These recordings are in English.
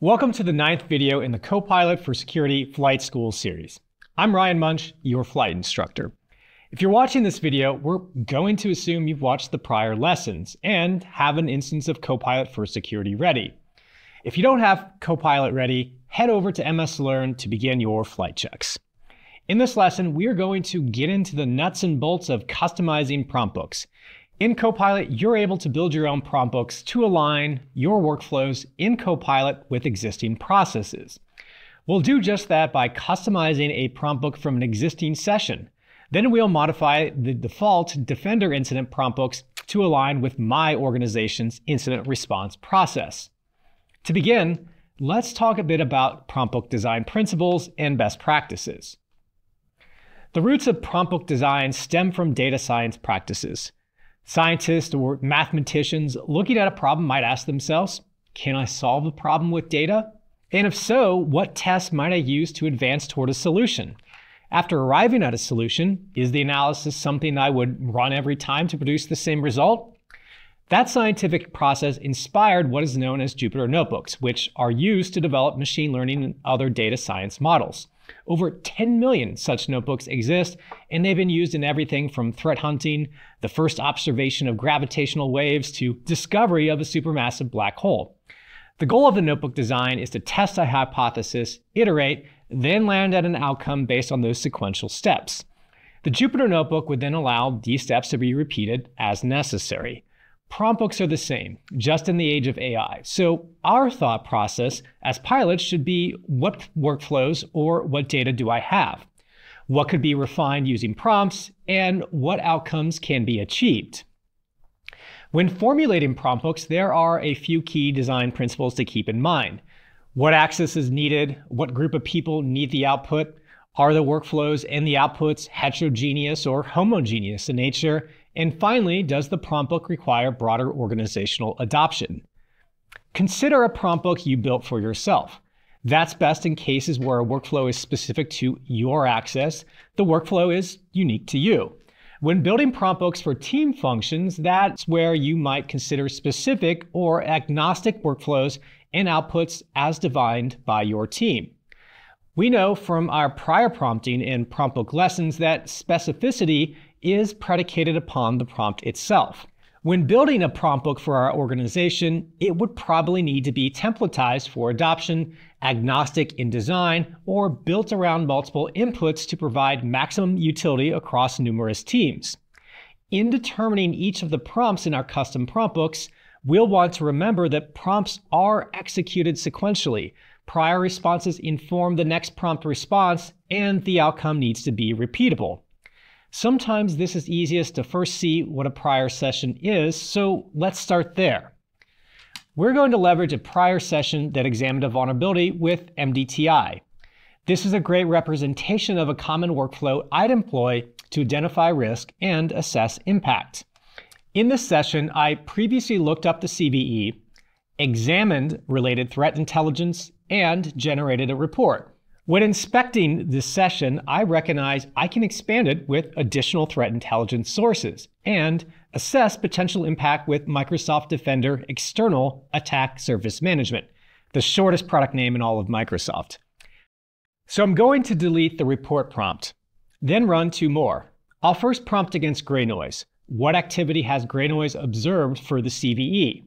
Welcome to the ninth video in the Copilot for Security Flight School series. I'm Ryan Munch, your flight instructor. If you're watching this video, we're going to assume you've watched the prior lessons and have an instance of Copilot for Security ready. If you don't have Copilot ready, head over to MS Learn to begin your flight checks. In this lesson, we are going to get into the nuts and bolts of customizing prompt books. In Copilot, you're able to build your own prompt books to align your workflows in Copilot with existing processes. We'll do just that by customizing a prompt book from an existing session. Then we'll modify the default Defender incident prompt books to align with my organization's incident response process. To begin, let's talk a bit about prompt book design principles and best practices. The roots of prompt book design stem from data science practices. Scientists or mathematicians looking at a problem might ask themselves, can I solve the problem with data? And if so, what tests might I use to advance toward a solution? After arriving at a solution, is the analysis something I would run every time to produce the same result? That scientific process inspired what is known as Jupyter Notebooks, which are used to develop machine learning and other data science models. Over 10 million such notebooks exist, and they've been used in everything from threat hunting, the first observation of gravitational waves, to discovery of a supermassive black hole. The goal of the notebook design is to test a hypothesis, iterate, then land at an outcome based on those sequential steps. The Jupyter Notebook would then allow these steps to be repeated as necessary. Prompt books are the same, just in the age of AI. So our thought process as pilots should be what workflows or what data do I have? What could be refined using prompts and what outcomes can be achieved? When formulating prompt books, there are a few key design principles to keep in mind. What access is needed? What group of people need the output? Are the workflows and the outputs heterogeneous or homogeneous in nature? And finally, does the prompt book require broader organizational adoption? Consider a prompt book you built for yourself. That's best in cases where a workflow is specific to your access. The workflow is unique to you. When building prompt books for team functions, that's where you might consider specific or agnostic workflows and outputs as defined by your team. We know from our prior prompting and prompt book lessons that specificity is predicated upon the prompt itself. When building a prompt book for our organization, it would probably need to be templatized for adoption, agnostic in design, or built around multiple inputs to provide maximum utility across numerous teams. In determining each of the prompts in our custom prompt books, we'll want to remember that prompts are executed sequentially. Prior responses inform the next prompt response, and the outcome needs to be repeatable. Sometimes this is easiest to first see what a prior session is, so let's start there. We're going to leverage a prior session that examined a vulnerability with MDTI. This is a great representation of a common workflow I'd employ to identify risk and assess impact. In this session, I previously looked up the CVE, examined related threat intelligence, and generated a report. When inspecting this session, I recognize I can expand it with additional threat intelligence sources and assess potential impact with Microsoft Defender External Attack Surface Management, the shortest product name in all of Microsoft. So I'm going to delete the report prompt, then run two more. I'll first prompt against GreyNoise. What activity has GreyNoise observed for the CVE?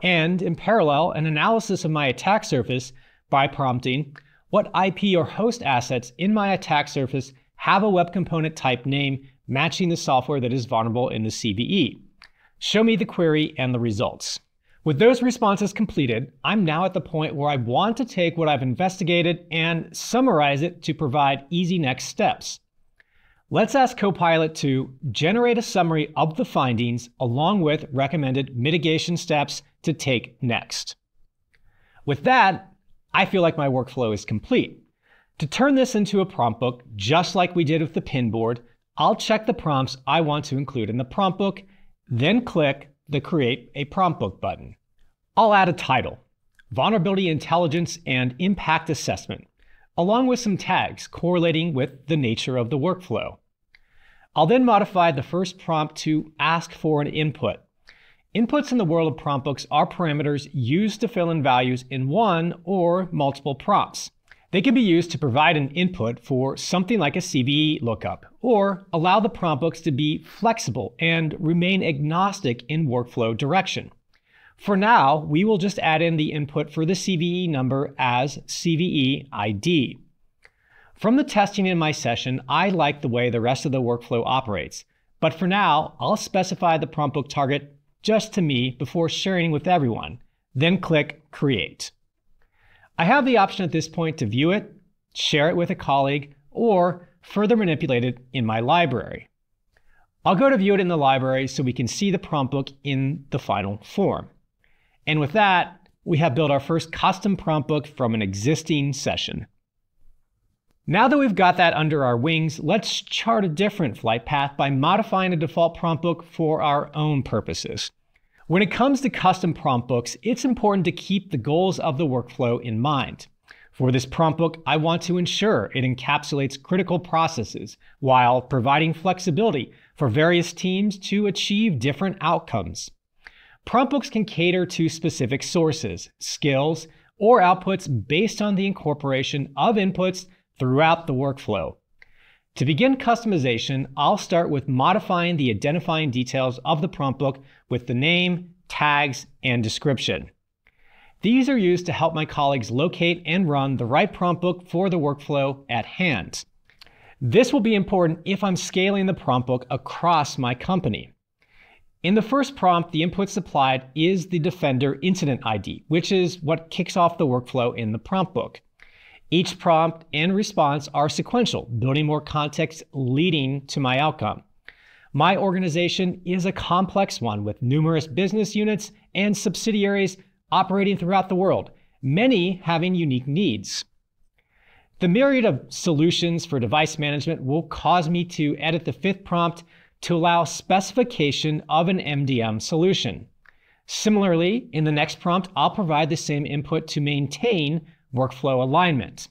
And in parallel, an analysis of my attack surface by prompting what IP or host assets in my attack surface have a web component type name matching the software that is vulnerable in the CVE. Show me the query and the results. With those responses completed, I'm now at the point where I want to take what I've investigated and summarize it to provide easy next steps. Let's ask Copilot to generate a summary of the findings along with recommended mitigation steps to take next. With that, I feel like my workflow is complete. To turn this into a prompt book, just like we did with the pinboard, I'll check the prompts I want to include in the prompt book, then click the Create a Prompt Book button. I'll add a title, Vulnerability Intelligence and Impact Assessment, along with some tags correlating with the nature of the workflow. I'll then modify the first prompt to ask for an input. Inputs in the world of prompt books are parameters used to fill in values in one or multiple prompts. They can be used to provide an input for something like a CVE lookup, or allow the prompt books to be flexible and remain agnostic in workflow direction. For now, we will just add in the input for the CVE number as CVE ID. From the testing in my session, I like the way the rest of the workflow operates, but for now, I'll specify the prompt book target just to me before sharing with everyone, then click Create. I have the option at this point to view it, share it with a colleague, or further manipulate it in my library. I'll go to view it in the library so we can see the prompt book in the final form. And with that, we have built our first custom prompt book from an existing session. Now that we've got that under our wings, let's chart a different flight path by modifying a default prompt book for our own purposes. When it comes to custom prompt books, it's important to keep the goals of the workflow in mind. For this prompt book, I want to ensure it encapsulates critical processes while providing flexibility for various teams to achieve different outcomes. Prompt books can cater to specific sources, skills, or outputs based on the incorporation of inputs throughout the workflow. To begin customization, I'll start with modifying the identifying details of the prompt book with the name, tags, and description. These are used to help my colleagues locate and run the right prompt book for the workflow at hand. This will be important if I'm scaling the prompt book across my company. In the first prompt, the input supplied is the Defender incident ID, which is what kicks off the workflow in the prompt book. Each prompt and response are sequential, building more context leading to my outcome. My organization is a complex one with numerous business units and subsidiaries operating throughout the world, many having unique needs. The myriad of solutions for device management will cause me to edit the fifth prompt to allow specification of an MDM solution. Similarly, in the next prompt, I'll provide the same input to maintain workflow alignment.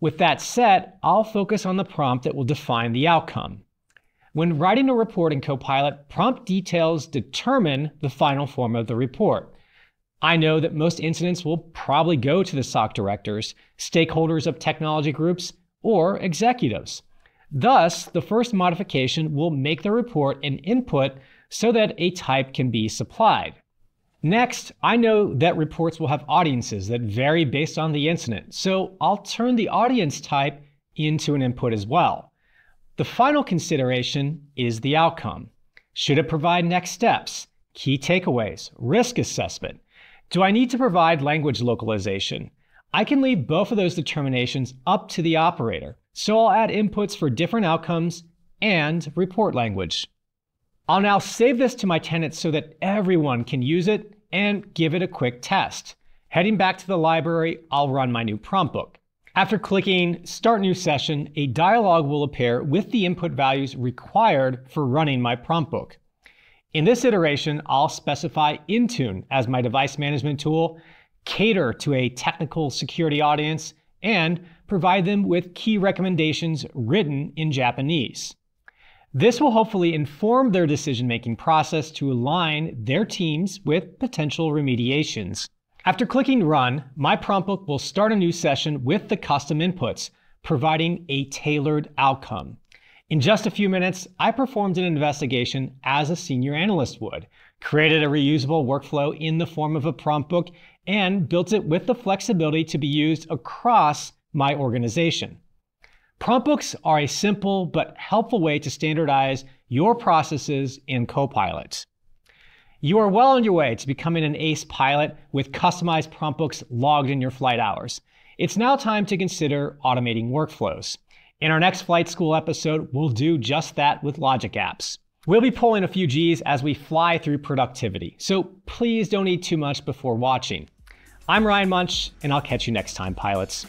With that set, I'll focus on the prompt that will define the outcome. When writing a report in Copilot, prompt details determine the final form of the report. I know that most incidents will probably go to the SOC directors, stakeholders of technology groups, or executives. Thus, the first modification will make the report an input so that a type can be supplied. Next, I know that reports will have audiences that vary based on the incident, so I'll turn the audience type into an input as well. The final consideration is the outcome. Should it provide next steps, key takeaways, risk assessment? Do I need to provide language localization? I can leave both of those determinations up to the operator, so I'll add inputs for different outcomes and report language. I'll now save this to my tenants so that everyone can use it and give it a quick test. Heading back to the library, I'll run my new prompt book. After clicking Start New Session, a dialog will appear with the input values required for running my prompt book. In this iteration, I'll specify Intune as my device management tool, cater to a technical security audience, and provide them with key recommendations written in Japanese. This will hopefully inform their decision-making process to align their teams with potential remediations. After clicking Run, my prompt book will start a new session with the custom inputs, providing a tailored outcome. In just a few minutes, I performed an investigation as a senior analyst would, created a reusable workflow in the form of a prompt book, and built it with the flexibility to be used across my organization. Prompt books are a simple but helpful way to standardize your processes in Copilot. You are well on your way to becoming an ACE pilot with customized prompt books logged in your flight hours. It's now time to consider automating workflows. In our next flight school episode, we'll do just that with logic apps. We'll be pulling a few G's as we fly through productivity, so please don't eat too much before watching. I'm Ryan Munch, and I'll catch you next time, pilots.